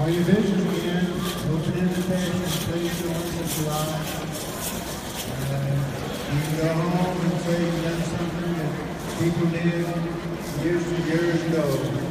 Are you visiting again, open invitations, please join us in July. Uh, you can go home and say you've done something that people did years and years ago.